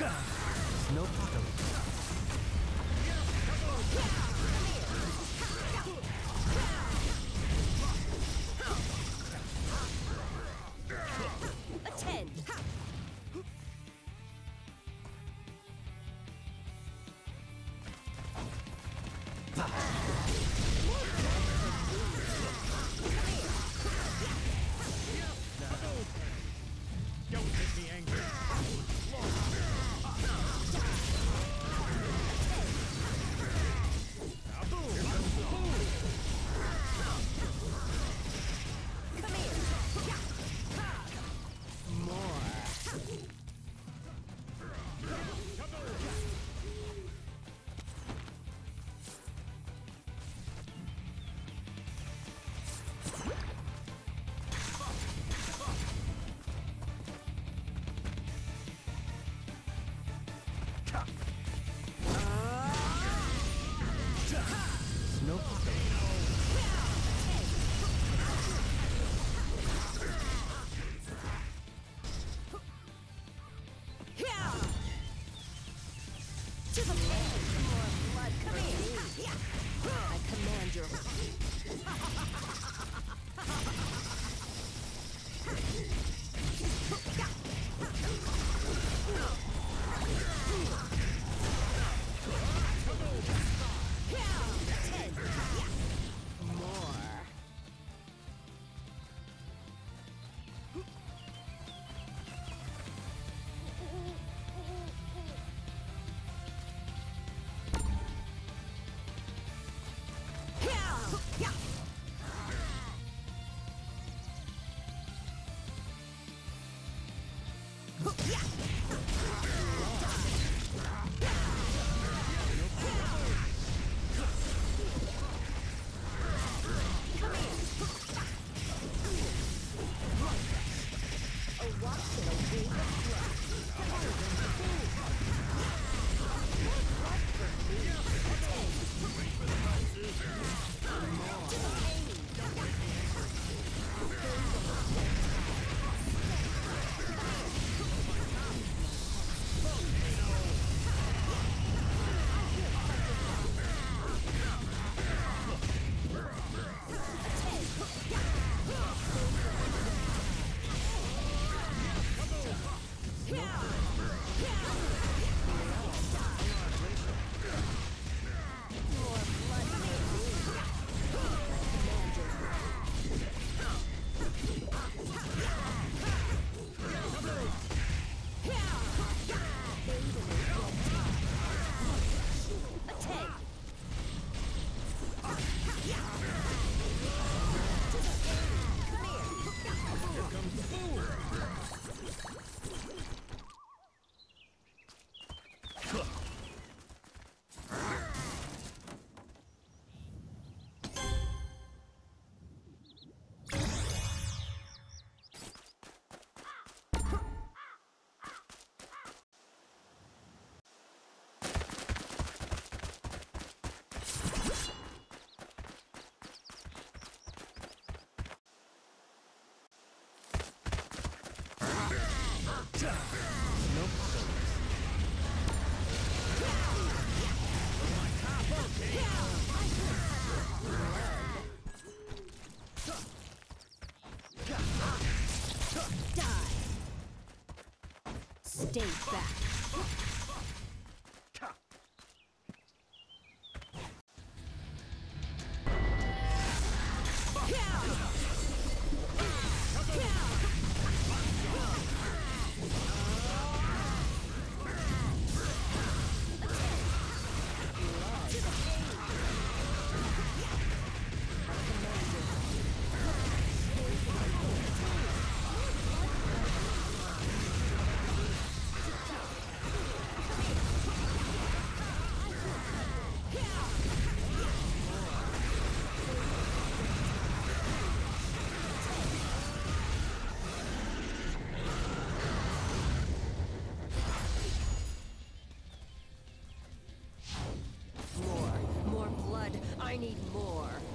No problem. Don't make me angry! danger. Yeah. Yeah. Stay back. I need more.